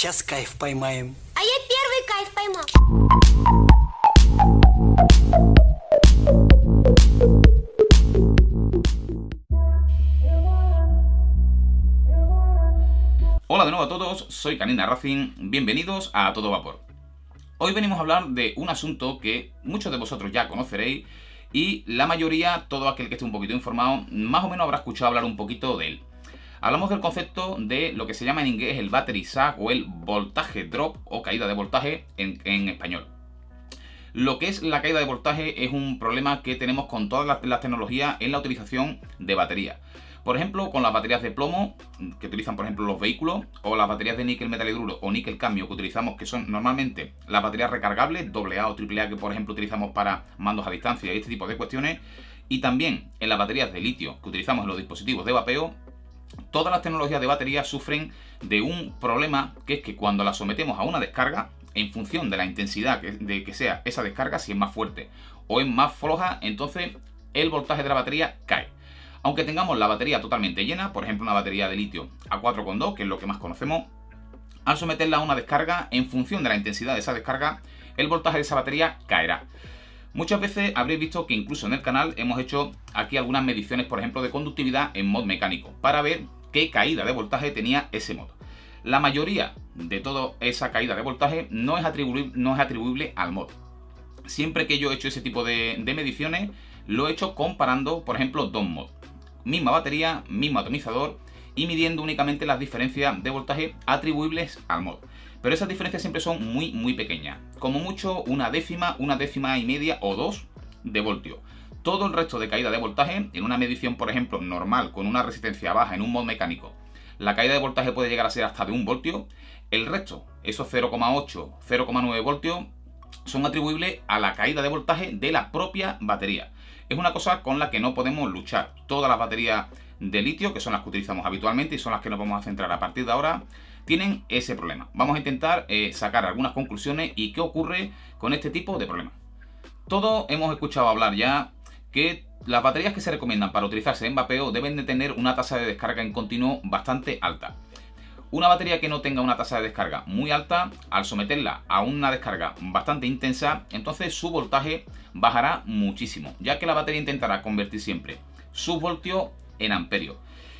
Сейчас кайф поймаем. А я первый кайф поймал. Hola de nuevo a todos, soy Canina Racing, bienvenidos a Todo Vapor. Hoy venimos a hablar de un asunto que muchos de vosotros ya conoceréis y la mayoría, todo aquel que esté un poquito informado, más o menos habrá escuchado hablar un poquito de él. Hablamos del concepto de lo que se llama en inglés el battery sag o el voltaje drop o caída de voltaje en, español. Lo que es la caída de voltaje es un problema que tenemos con todas las, las tecnologías en la utilización de baterías. Por ejemplo, con las baterías de plomo que utilizan, por ejemplo, los vehículos, o las baterías de níquel metal hidruro o níquel cambio que utilizamos, que son normalmente las baterías recargables, AA o AAA, que por ejemplo utilizamos para mandos a distancia y este tipo de cuestiones, y también en las baterías de litio que utilizamos en los dispositivos de vapeo, todas las tecnologías de batería sufren de un problema que es que cuando las sometemos a una descarga, en función de la intensidad de que sea esa descarga, si es más fuerte o es más floja, entonces el voltaje de la batería cae. Aunque tengamos la batería totalmente llena, por ejemplo una batería de litio a 4,2, que es lo que más conocemos, al someterla a una descarga, en función de la intensidad de esa descarga, el voltaje de esa batería caerá. Muchas veces habréis visto que incluso en el canal hemos hecho aquí algunas mediciones, por ejemplo, de conductividad en mod mecánico, para ver qué caída de voltaje tenía ese mod. La mayoría de toda esa caída de voltaje no es atribuible, no es atribuible al mod. Siempre que yo he hecho ese tipo de, de mediciones, lo he hecho comparando, por ejemplo, dos mods misma batería, mismo atomizador y midiendo únicamente las diferencias de voltaje atribuibles al mod. Pero esas diferencias siempre son muy muy pequeñas, como mucho una décima, una décima y media o dos de voltio. Todo el resto de caída de voltaje, en una medición por ejemplo normal con una resistencia baja en un mod mecánico, la caída de voltaje puede llegar a ser hasta de un voltio, el resto, esos 0,8, 0,9 voltios, son atribuibles a la caída de voltaje de la propia batería es una cosa con la que no podemos luchar. Todas las baterías de litio, que son las que utilizamos habitualmente y son las que nos vamos a centrar a partir de ahora, tienen ese problema. Vamos a intentar eh, sacar algunas conclusiones y qué ocurre con este tipo de problemas. Todos hemos escuchado hablar ya que las baterías que se recomiendan para utilizarse en vapeo deben de tener una tasa de descarga en continuo bastante alta. Una batería que no tenga una tasa de descarga muy alta, al someterla a una descarga bastante intensa, entonces su voltaje bajará muchísimo, ya que la batería intentará convertir siempre su voltio en amperios.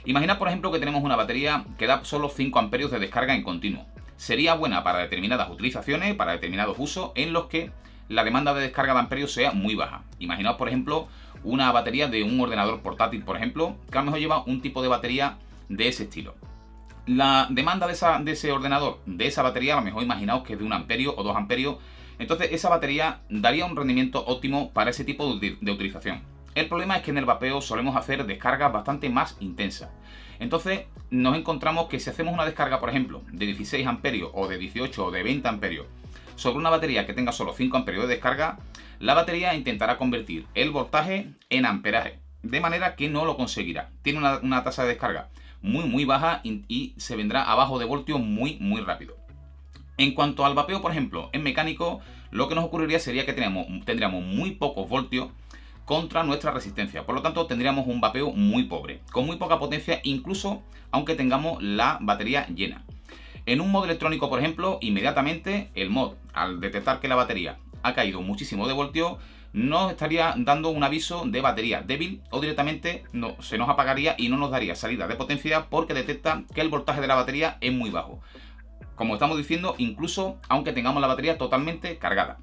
Imagina, por ejemplo, que tenemos una batería que da solo 5 amperios de descarga en continuo. Sería buena para determinadas utilizaciones, para determinados usos en los que la demanda de descarga de amperios sea muy baja. Imaginaos, por ejemplo, una batería de un ordenador portátil, por ejemplo, que a lo mejor lleva un tipo de batería de ese estilo. La demanda de, ese ordenador, de esa batería, a lo mejor imaginaos que es de un amperio o dos amperios, entonces esa batería daría un rendimiento óptimo para ese tipo de utilización. El problema es que en el vapeo solemos hacer descargas bastante más intensas. Entonces nos encontramos que si hacemos una descarga, por ejemplo, de 16 amperios o de 18 o de 20 amperios sobre una batería que tenga solo 5 amperios de descarga, la batería intentará convertir el voltaje en amperaje, de manera que no lo conseguirá. Tiene una, tasa de descarga muy muy baja y, se vendrá abajo de voltio muy muy rápido. En cuanto al vapeo, por ejemplo, en mecánico, lo que nos ocurriría sería que tendríamos muy pocos voltios contra nuestra resistencia. Por lo tanto, tendríamos un vapeo muy pobre, con muy poca potencia, incluso aunque tengamos la batería llena. En un modo electrónico, por ejemplo, inmediatamente el mod, al detectar que la batería ha caído muchísimo de voltio, nos estaría dando un aviso de batería débil o directamente no, se nos apagaría y no nos daría salida de potencia porque detecta que el voltaje de la batería es muy bajo. Como estamos diciendo, incluso aunque tengamos la batería totalmente cargada.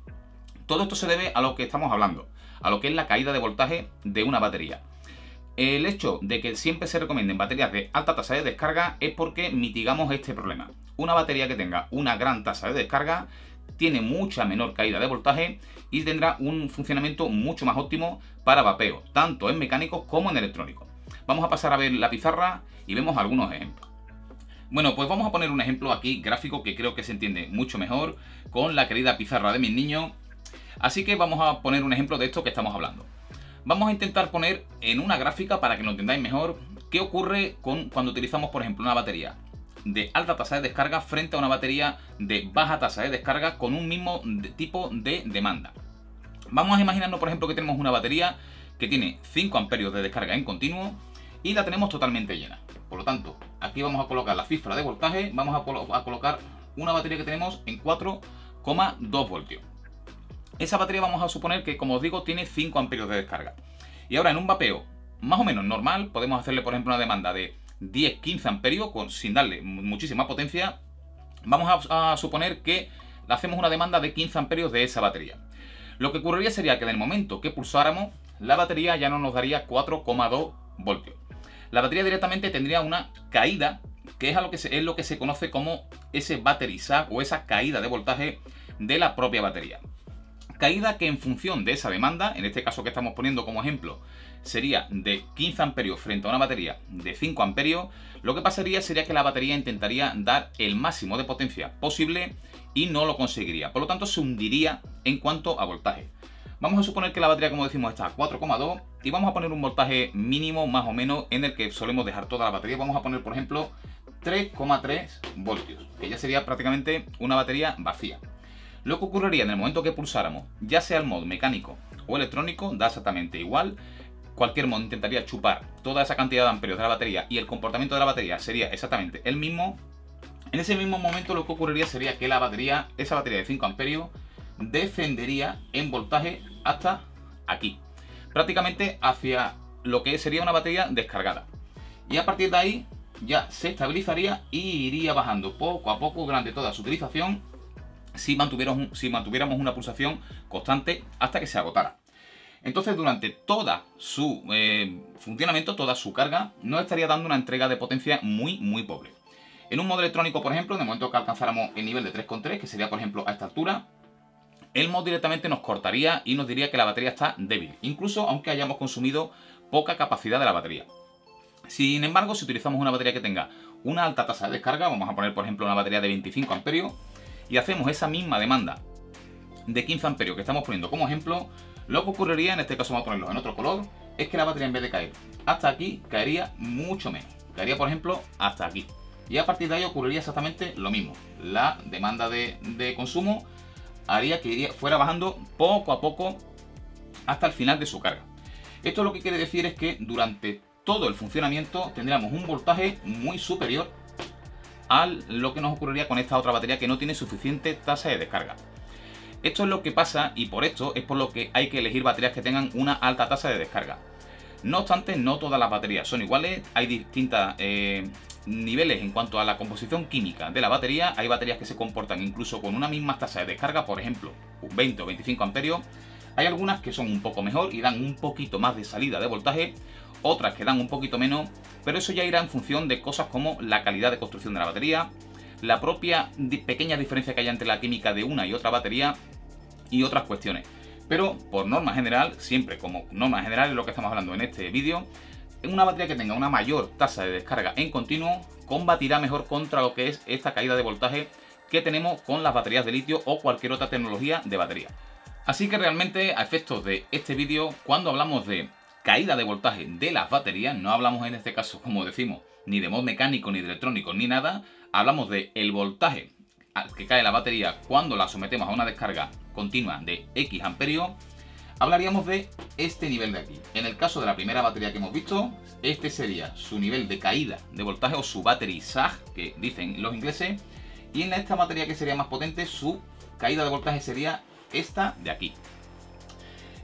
Todo esto se debe a lo que estamos hablando, a lo que es la caída de voltaje de una batería. El hecho de que siempre se recomienden baterías de alta tasa de descarga es porque mitigamos este problema. Una batería que tenga una gran tasa de descarga tiene mucha menor caída de voltaje y tendrá un funcionamiento mucho más óptimo para vapeo, tanto en mecánico como en electrónico. Vamos a pasar a ver la pizarra y vemos algunos ejemplos. Bueno, pues vamos a poner un ejemplo aquí gráfico que creo que se entiende mucho mejor con la querida pizarra de mis niños. Así que vamos a poner un ejemplo de esto que estamos hablando. Vamos a intentar poner en una gráfica para que lo entendáis mejor qué ocurre con cuando utilizamos, por ejemplo, una batería de alta tasa de descarga frente a una batería de baja tasa de descarga con un mismo tipo de demanda. Vamos a imaginarnos, por ejemplo, que tenemos una batería que tiene 5 amperios de descarga en continuo y la tenemos totalmente llena. Por lo tanto, aquí vamos a colocar la cifra de voltaje, vamos a, colocar una batería que tenemos en 4,2 voltios. Esa batería vamos a suponer que, como os digo, tiene 5 amperios de descarga. Y ahora en un vapeo más o menos normal, podemos hacerle, por ejemplo, una demanda de 10-15 amperios sin darle muchísima potencia. Vamos a, suponer que hacemos una demanda de 15 amperios de esa batería. Lo que ocurriría sería que en el momento que pulsáramos, la batería ya no nos daría 4,2 voltios. La batería directamente tendría una caída, que es, lo que se, es lo que se conoce como ese battery sag o esa caída de voltaje de la propia batería. Caída que en función de esa demanda, en este caso que estamos poniendo como ejemplo, sería de 15 amperios frente a una batería de 5 amperios, lo que pasaría sería que la batería intentaría dar el máximo de potencia posible y no lo conseguiría. Por lo tanto, se hundiría en cuanto a voltaje. Vamos a suponer que la batería, como decimos, está a 4,2 y vamos a poner un voltaje mínimo más o menos en el que solemos dejar toda la batería. Vamos a poner, por ejemplo, 3,3 voltios, que ya sería prácticamente una batería vacía. Lo que ocurriría en el momento que pulsáramos, ya sea el modo mecánico o electrónico, da exactamente igual. Cualquier modo intentaría chupar toda esa cantidad de amperios de la batería y el comportamiento de la batería sería exactamente el mismo. En ese mismo momento lo que ocurriría sería que la batería, esa batería de 5 amperios, descendería en voltaje hasta aquí. Prácticamente hacia lo que sería una batería descargada. Y a partir de ahí ya se estabilizaría y iría bajando poco a poco durante toda su utilización si mantuviéramos, una pulsación constante hasta que se agotara. Entonces, durante toda su eh, funcionamiento, toda su carga, nos estaría dando una entrega de potencia muy, muy pobre. En un modo electrónico, por ejemplo, en el momento que alcanzáramos el nivel de 3,3, que sería, por ejemplo, a esta altura, el mod directamente nos cortaría y nos diría que la batería está débil, incluso aunque hayamos consumido poca capacidad de la batería. Sin embargo, si utilizamos una batería que tenga una alta tasa de descarga, vamos a poner por ejemplo una batería de 25 amperios, y hacemos esa misma demanda de 15 amperios que estamos poniendo como ejemplo, lo que ocurriría, en este caso vamos a ponerlo en otro color, es que la batería en vez de caer hasta aquí, caería mucho menos. Caería, por ejemplo, hasta aquí. Y a partir de ahí ocurriría exactamente lo mismo. La demanda de, consumo haría que iría, fuera bajando poco a poco hasta el final de su carga. Esto lo que quiere decir es que durante todo el funcionamiento tendríamos un voltaje muy superior a lo que nos ocurriría con esta otra batería que no tiene suficiente tasa de descarga. Esto es lo que pasa y por esto es por lo que hay que elegir baterías que tengan una alta tasa de descarga. No obstante, no todas las baterías son iguales, hay distintos eh, niveles en cuanto a la composición química de la batería. Hay baterías que se comportan incluso con una misma tasa de descarga, por ejemplo, 20 o 25 amperios. Hay algunas que son un poco mejor y dan un poquito más de salida de voltaje, otras que dan un poquito menos, pero eso ya irá en función de cosas como la calidad de construcción de la batería, la propia pequeña diferencia que haya entre la química de una y otra batería y otras cuestiones. Pero por norma general, siempre como norma general es lo que estamos hablando en este vídeo, una batería que tenga una mayor tasa de descarga en continuo combatirá mejor contra lo que es esta caída de voltaje que tenemos con las baterías de litio o cualquier otra tecnología de batería. Así que realmente a efectos de este vídeo, cuando hablamos de caída de voltaje de las baterías, no hablamos en este caso, como decimos, ni de mod mecánico, ni de electrónico, ni nada, hablamos de el voltaje que cae la batería cuando la sometemos a una descarga continua de X amperios, hablaríamos de este nivel de aquí. En el caso de la primera batería que hemos visto, este sería su nivel de caída de voltaje o su battery sag, que dicen los ingleses, y en esta batería que sería más potente, su caída de voltaje sería esta de aquí.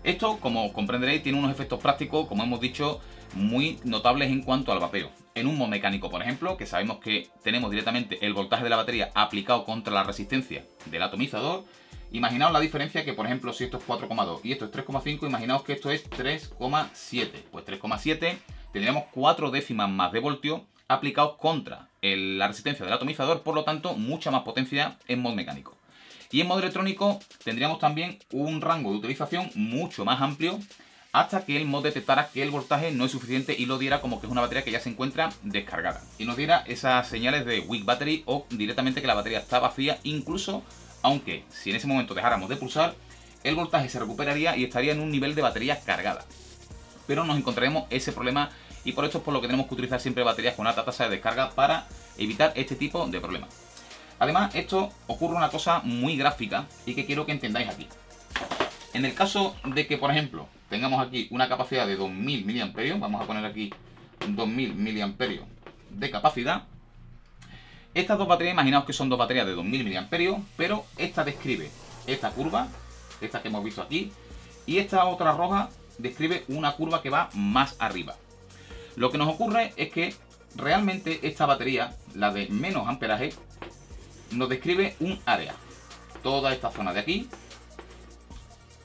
Esto, como comprenderéis, tiene unos efectos prácticos, como hemos dicho, muy notables en cuanto al vapeo. En un mod mecánico, por ejemplo, que sabemos que tenemos directamente el voltaje de la batería aplicado contra la resistencia del atomizador, imaginaos la diferencia que, por ejemplo, si esto es 4,2 y esto es 3,5, imaginaos que esto es 3,7. Pues 3,7 tendríamos 4 décimas más de voltio aplicados contra la resistencia del atomizador, por lo tanto, mucha más potencia en mod mecánico. Y en modo electrónico tendríamos también un rango de utilización mucho más amplio hasta que el mod detectara que el voltaje no es suficiente y lo diera como que es una batería que ya se encuentra descargada. Y nos diera esas señales de weak battery o directamente que la batería está vacía, incluso aunque si en ese momento dejáramos de pulsar, el voltaje se recuperaría y estaría en un nivel de batería cargada. Pero nos encontraremos ese problema y por esto es por lo que tenemos que utilizar siempre baterías con alta tasa de descarga para evitar este tipo de problemas. Además, esto ocurre una cosa muy gráfica y que quiero que entendáis aquí. En el caso de que, por ejemplo, tengamos aquí una capacidad de 2000 mAh, vamos a poner aquí 2000 mAh de capacidad, Estas dos baterías, imaginaos que son dos baterías de 2000 mAh, pero esta describe esta curva, esta que hemos visto aquí, y esta otra roja describe una curva que va más arriba. Lo que nos ocurre es que realmente esta batería, la de menos amperaje, nos describe un área. Toda esta zona de aquí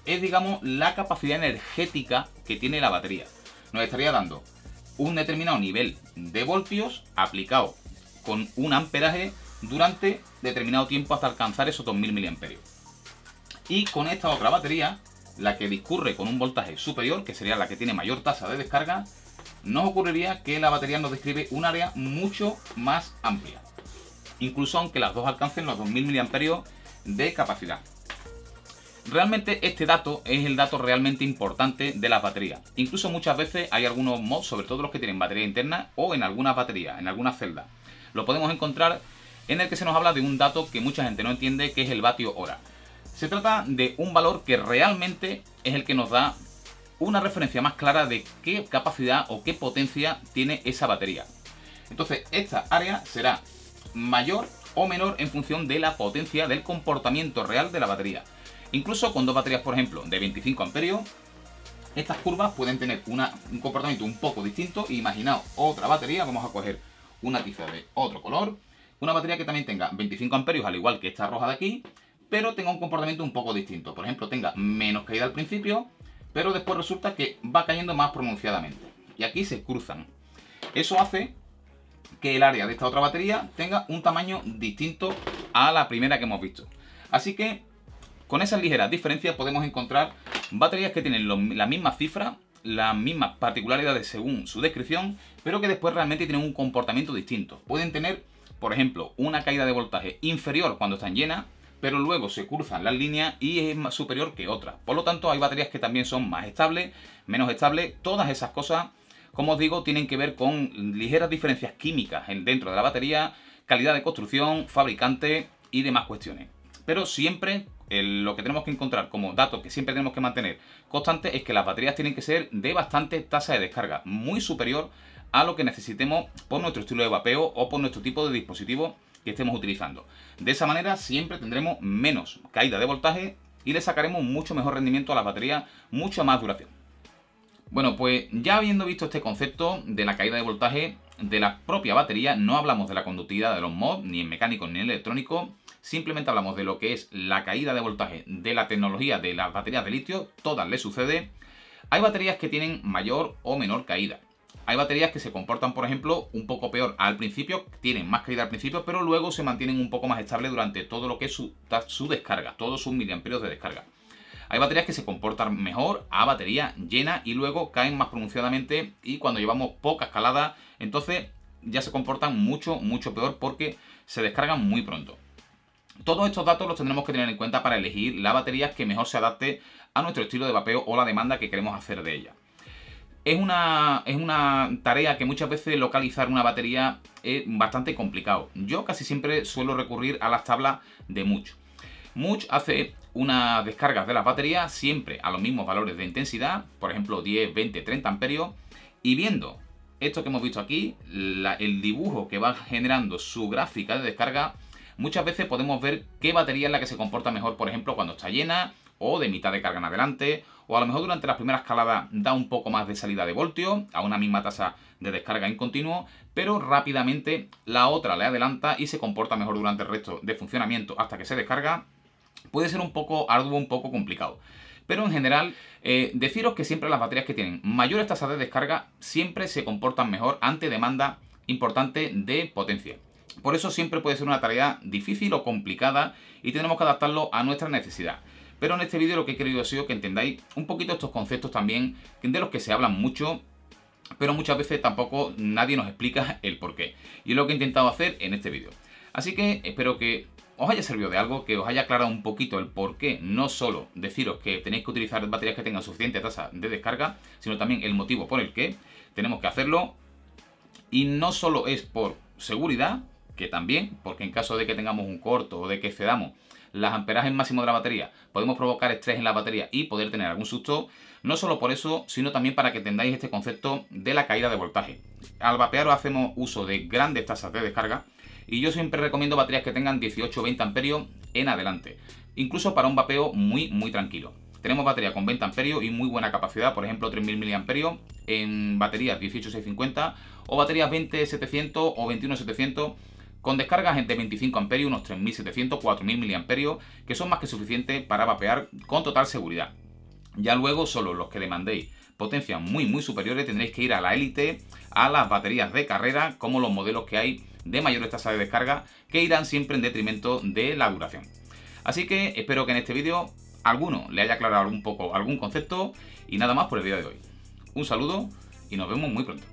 es, digamos, la capacidad energética que tiene la batería. Nos estaría dando un determinado nivel de voltios aplicado con un amperaje durante determinado tiempo hasta alcanzar esos 2000 mAh. Y con esta otra batería, la que discurre con un voltaje superior, que sería la que tiene mayor tasa de descarga, nos ocurriría que la batería nos describe un área mucho más amplia. Incluso aunque las dos alcancen los 2000 mAh de capacidad. Realmente este dato es el dato realmente importante de las baterías. Incluso muchas veces hay algunos mods, sobre todo los que tienen batería interna o en algunas baterías, en algunas celdas. Lo podemos encontrar en el que se nos habla de un dato que mucha gente no entiende, que es el vatio hora. Se trata de un valor que realmente es el que nos da una referencia más clara de qué capacidad o qué potencia tiene esa batería. Entonces, esta área será mayor o menor en función de la potencia del comportamiento real de la batería. Incluso con dos baterías, por ejemplo, de 25 amperios, estas curvas pueden tener un comportamiento un poco distinto. Imaginaos otra batería, vamos a coger una tiza de otro color, una batería que también tenga 25 amperios, al igual que esta roja de aquí, pero tenga un comportamiento un poco distinto. Por ejemplo, tenga menos caída al principio, pero después resulta que va cayendo más pronunciadamente. Y aquí se cruzan. Eso hace que el área de esta otra batería tenga un tamaño distinto a la primera que hemos visto. Así que con esas ligeras diferencias podemos encontrar baterías que tienen la misma cifra, las mismas particularidades según su descripción, pero que después realmente tienen un comportamiento distinto. Pueden tener, por ejemplo, una caída de voltaje inferior cuando están llenas, pero luego se cruzan las líneas y es más superior que otras. Por lo tanto, hay baterías que también son más estables, menos estables. Todas esas cosas, como os digo, tienen que ver con ligeras diferencias químicas dentro de la batería, calidad de construcción, fabricante y demás cuestiones. Pero siempre lo que tenemos que encontrar como dato que siempre tenemos que mantener constante es que las baterías tienen que ser de bastante tasa de descarga, muy superior a lo que necesitemos por nuestro estilo de vapeo o por nuestro tipo de dispositivo que estemos utilizando. De esa manera siempre tendremos menos caída de voltaje y le sacaremos mucho mejor rendimiento a la batería, mucho más duración. Bueno, pues ya habiendo visto este concepto de la caída de voltaje de la propia batería, no hablamos de la conductividad de los mods, ni en mecánico ni en electrónico, simplemente hablamos de lo que es la caída de voltaje de la tecnología de las baterías de litio, todas le sucede. Hay baterías que tienen mayor o menor caída. Hay baterías que se comportan, por ejemplo, un poco peor al principio, tienen más caída al principio, pero luego se mantienen un poco más estables durante todo lo que es su, su descarga, todos sus miliamperios de descarga. Hay baterías que se comportan mejor a batería llena y luego caen más pronunciadamente y cuando llevamos poca escalada, entonces ya se comportan mucho, mucho peor porque se descargan muy pronto. Todos estos datos los tendremos que tener en cuenta para elegir la batería que mejor se adapte a nuestro estilo de vapeo o la demanda que queremos hacer de ella. Es una, es una tarea que muchas veces localizar una batería es bastante complicado. Yo casi siempre suelo recurrir a las tablas de Much. Much hace unas descargas de las baterías siempre a los mismos valores de intensidad, por ejemplo 10, 20, 30 amperios, y viendo esto que hemos visto aquí, el dibujo que va generando su gráfica de descarga, muchas veces podemos ver qué batería es la que se comporta mejor, por ejemplo, cuando está llena o de mitad de carga en adelante, o a lo mejor durante las primeras escaladas da un poco más de salida de voltio, a una misma tasa de descarga en continuo, pero rápidamente la otra le adelanta y se comporta mejor durante el resto de funcionamiento hasta que se descarga, puede ser un poco arduo, un poco complicado. Pero en general, eh, deciros que siempre las baterías que tienen mayores tasas de descarga siempre se comportan mejor ante demanda importante de potencia. Por eso siempre puede ser una tarea difícil o complicada y tenemos que adaptarlo a nuestra necesidad. Pero en este vídeo lo que he querido ha sido que entendáis un poquito estos conceptos también de los que se hablan mucho, pero muchas veces tampoco nadie nos explica el por qué. Y es lo que he intentado hacer en este vídeo. Así que espero que os haya servido de algo, que os haya aclarado un poquito el por qué, no solo deciros que tenéis que utilizar baterías que tengan suficiente tasa de descarga, sino también el motivo por el que tenemos que hacerlo. Y no solo es por seguridad, que también, porque en caso de que tengamos un corto o de que cedamos las amperajes máximos de la batería, podemos provocar estrés en la batería y poder tener algún susto, no solo por eso, sino también para que entendáis este concepto de la caída de voltaje. Al vapear hacemos uso de grandes tasas de descarga y yo siempre recomiendo baterías que tengan 18 o 20 amperios en adelante, incluso para un vapeo muy muy tranquilo. Tenemos batería con 20 amperios y muy buena capacidad, por ejemplo 3000 mAh en baterías 18650 o baterías 20700 o 21700 con descargas entre 25 amperios, unos 3700, 4000 mAh, que son más que suficientes para vapear con total seguridad. Ya luego, solo los que demandéis potencias muy muy superiores tendréis que ir a la élite, a las baterías de carrera, como los modelos que hay de mayores tasas de descarga, que irán siempre en detrimento de la duración. Así que espero que en este vídeo alguno le haya aclarado un poco algún concepto y nada más por el vídeo de hoy. Un saludo y nos vemos muy pronto.